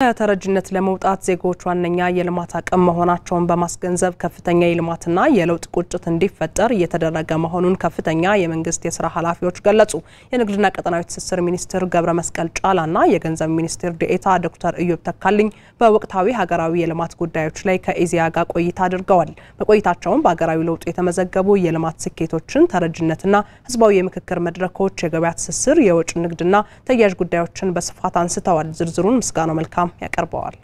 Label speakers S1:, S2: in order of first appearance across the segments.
S1: ከተረጅነት ለመውጣት ዜጎች ዋነኛ የልማት አቅም መሆናቸውን በማስገንዘብ ከፍተኛ የልማትና የለውጥ ቁጭት እንዲፈጠር እየተደረገ መሆኑን ከፍተኛ የመንግስት የስራ ኃላፊዎች ገለጹ። የንግድና ቀጠናዊ ትስስር ሚኒስትር ገብረ መስቀል ጫላና የገንዘብ ሚኒስትር ዴኤታ ዶክተር ኢዮብ ተካልኝ በወቅታዊ ሀገራዊ የልማት ጉዳዮች ላይ ከኢዜአ ጋር ቆይታ አድርገዋል። በቆይታቸውም በሀገራዊ ለውጡ የተመዘገቡ የልማት ስኬቶችን፣ ተረጅነትና ህዝባዊ የምክክር መድረኮች፣ የገበያ ትስስር፣ የወጭ ንግድና ተያያዥ ጉዳዮችን በስፋት አንስተዋል። ዝርዝሩን ምስጋናው መልካም ያቀርበዋል።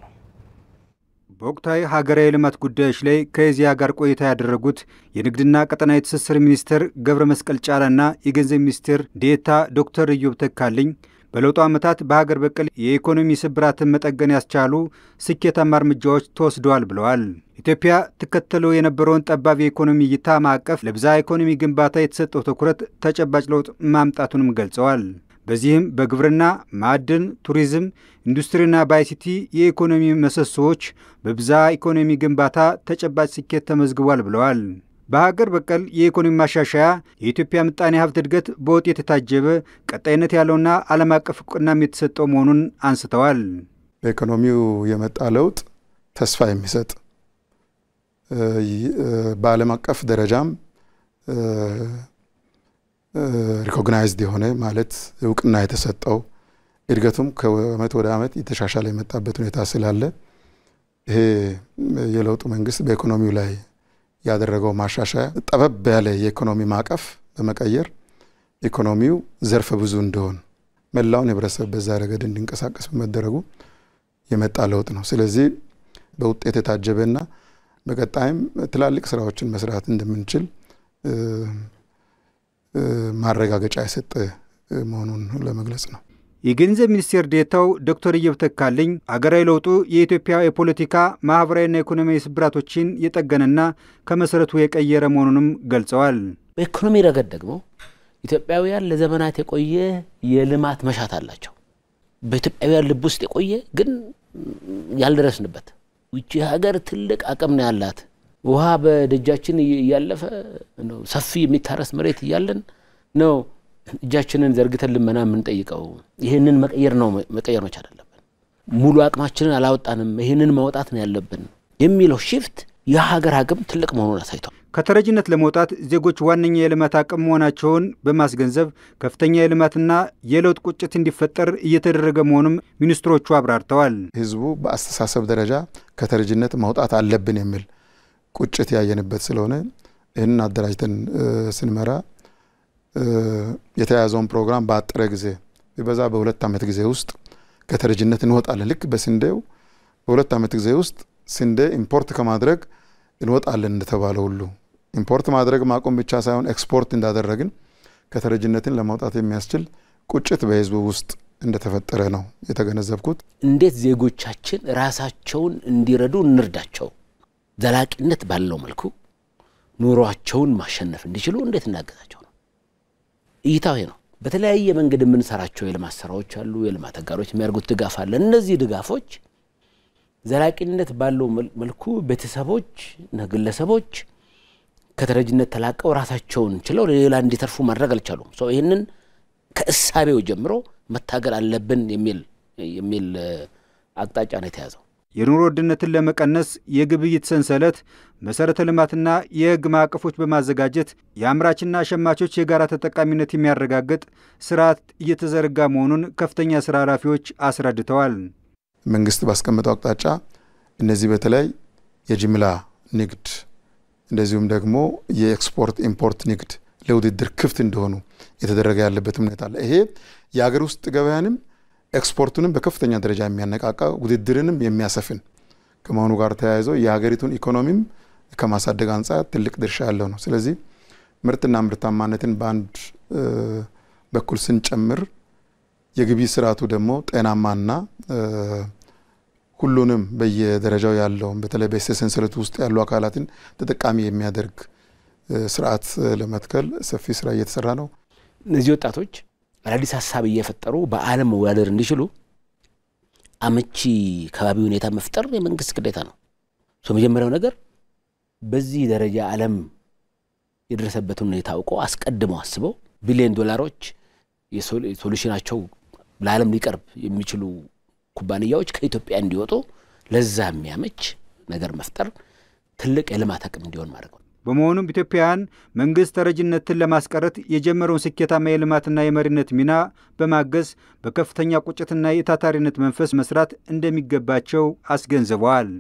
S2: በወቅታዊ ሀገራዊ የልማት ጉዳዮች ላይ ከኢዜአ ጋር ቆይታ ያደረጉት የንግድና ቀጠናዊ ትስስር ሚኒስትር ገብረ መስቀል ጫላና የገንዘብ ሚኒስትር ዴኤታ ዶክተር ኢዮብ ተካልኝ በለውጡ ዓመታት በሀገር በቀል የኢኮኖሚ ስብራትን መጠገን ያስቻሉ ስኬታማ እርምጃዎች ተወስደዋል ብለዋል። ኢትዮጵያ ትከተለው የነበረውን ጠባብ የኢኮኖሚ እይታ ማዕቀፍ ለብዝሃ ኢኮኖሚ ግንባታ የተሰጠው ትኩረት ተጨባጭ ለውጥ ማምጣቱንም ገልጸዋል። በዚህም በግብርና፣ ማዕድን፣ ቱሪዝም፣ ኢንዱስትሪና በአይሲቲ የኢኮኖሚ ምሰሶዎች በብዝሃ ኢኮኖሚ ግንባታ ተጨባጭ ስኬት ተመዝግቧል ብለዋል። በሀገር በቀል የኢኮኖሚ ማሻሻያ የኢትዮጵያ ምጣኔ ሀብት እድገት በውጤት የታጀበ ቀጣይነት ያለውና ዓለም አቀፍ እውቅናም የተሰጠው መሆኑን አንስተዋል።
S3: በኢኮኖሚው የመጣ ለውጥ ተስፋ የሚሰጥ በዓለም አቀፍ ደረጃም recognized የሆነ ማለት እውቅና የተሰጠው እድገቱም ከዓመት ወደ ዓመት የተሻሻለ የመጣበት ሁኔታ ስላለ ይሄ የለውጡ መንግስት በኢኮኖሚው ላይ ያደረገው ማሻሻያ ጠበብ ያለ የኢኮኖሚ ማዕቀፍ በመቀየር ኢኮኖሚው ዘርፈ ብዙ እንዲሆን መላውን ህብረተሰብ በዛ ረገድ እንዲንቀሳቀስ በመደረጉ የመጣ ለውጥ ነው። ስለዚህ በውጤት የታጀበና በቀጣይም ትላልቅ ስራዎችን መስራት እንደምንችል ማረጋገጫ የሰጠ መሆኑን ለመግለጽ ነው።
S2: የገንዘብ ሚኒስቴር ዴኤታው ዶክተር ኢዮብ ተካልኝ አገራዊ ለውጡ የኢትዮጵያ የፖለቲካ ማህበራዊና ኢኮኖሚያዊ ስብራቶችን የጠገነና ከመሰረቱ የቀየረ መሆኑንም ገልጸዋል።
S4: በኢኮኖሚ ረገድ ደግሞ ኢትዮጵያውያን ለዘመናት የቆየ የልማት መሻት አላቸው። በኢትዮጵያውያን ልብ ውስጥ የቆየ ግን ያልደረስንበት ውጭ ሀገር ትልቅ አቅም ነው ያላት ውሃ በደጃችን እያለፈ ሰፊ የሚታረስ መሬት እያለን ነው እጃችንን ዘርግተን ልመና የምንጠይቀው። ይህንን መቀየር ነው መቀየር መቻል አለብን። ሙሉ አቅማችንን አላወጣንም፣ ይህንን ማውጣት ነው ያለብን የሚለው ሽፍት የሀገር አቅም ትልቅ መሆኑን አሳይቷል።
S2: ከተረጅነት ለመውጣት ዜጎች ዋነኛ የልማት አቅም መሆናቸውን በማስገንዘብ ከፍተኛ የልማትና የለውጥ ቁጭት እንዲፈጠር እየተደረገ መሆኑም ሚኒስትሮቹ አብራርተዋል።
S3: ህዝቡ በአስተሳሰብ ደረጃ ከተረጅነት መውጣት አለብን የሚል ቁጭት ያየንበት ስለሆነ ይህንን አደራጅተን ስንመራ የተያዘውን ፕሮግራም በአጠረ ጊዜ ቢበዛ በሁለት ዓመት ጊዜ ውስጥ ከተረጅነት እንወጣለን። ልክ በስንዴው በሁለት ዓመት ጊዜ ውስጥ ስንዴ ኢምፖርት ከማድረግ እንወጣለን እንደተባለ ሁሉ import ማድረግ ማቆም ብቻ ሳይሆን ኤክስፖርት እንዳደረግን ከተረጅነትን ለማውጣት የሚያስችል ቁጭት በህዝቡ ውስጥ እንደተፈጠረ ነው የተገነዘብኩት።
S4: እንዴት ዜጎቻችን ራሳቸውን እንዲረዱ እንርዳቸው ዘላቂነት ባለው መልኩ ኑሯቸውን ማሸነፍ እንዲችሉ እንዴት እናገዛቸው ነው እይታው ነው። በተለያየ መንገድ የምንሰራቸው የልማት ስራዎች አሉ። የልማት አጋሮች የሚያደርጉት ድጋፍ አለ። እነዚህ ድጋፎች ዘላቂነት ባለው መልኩ ቤተሰቦች እና ግለሰቦች ከተረጅነት ተላቀው ራሳቸውን ችለው ለሌላ እንዲተርፉ ማድረግ አልቻሉም። ሰው ይህንን ከእሳቤው ጀምሮ መታገል አለብን የሚል የሚል አቅጣጫ ነው የተያዘው።
S2: የኑሮ ውድነትን ለመቀነስ የግብይት ሰንሰለት መሠረተ ልማትና የሕግ ማዕቀፎች በማዘጋጀት የአምራችና ሸማቾች የጋራ ተጠቃሚነት የሚያረጋግጥ ስርዓት እየተዘረጋ መሆኑን ከፍተኛ ስራ ኃላፊዎች አስረድተዋል።
S3: መንግስት ባስቀመጠው አቅጣጫ እነዚህ በተለይ የጅምላ ንግድ እንደዚሁም ደግሞ የ export import ንግድ ለውድድር ክፍት እንዲሆኑ የተደረገ ያለበት ሁኔታ አለ። ይሄ የሀገር ውስጥ ገበያንም ኤክስፖርቱንም በከፍተኛ ደረጃ የሚያነቃቃ ውድድርንም የሚያሰፍን ከመሆኑ ጋር ተያይዞ የሀገሪቱን ኢኮኖሚም ከማሳደግ አንጻር ትልቅ ድርሻ ያለው ነው። ስለዚህ ምርትና ምርታማነትን በአንድ በኩል ስንጨምር የግብይት ስርዓቱ ደግሞ ጤናማና ሁሉንም በየደረጃው ያለውን በተለይ በእሴት ውስጥ ያሉ አካላትን ተጠቃሚ የሚያደርግ ስርዓት ለመትከል ሰፊ ስራ እየተሰራ ነው።
S4: እነዚህ ወጣቶች አዳዲስ ሀሳብ እየፈጠሩ በዓለም መወዳደር እንዲችሉ አመቺ ከባቢ ሁኔታ መፍጠር የመንግስት ግዴታ ነው። መጀመሪያው ነገር በዚህ ደረጃ ዓለም የደረሰበትን ሁኔታ አውቆ አስቀድመው አስበው ቢሊዮን ዶላሮች የሶሉሽናቸው ለዓለም ሊቀርብ የሚችሉ ኩባንያዎች ከኢትዮጵያ እንዲወጡ ለዛ የሚያመች ነገር መፍጠር ትልቅ የልማት አቅም እንዲሆን ማድረግ ነው።
S2: በመሆኑም ኢትዮጵያውያን መንግሥት ተረጅነትን ለማስቀረት የጀመረውን ስኬታማ የልማትና የመሪነት ሚና በማገዝ በከፍተኛ ቁጭትና የታታሪነት መንፈስ መስራት እንደሚገባቸው አስገንዝበዋል።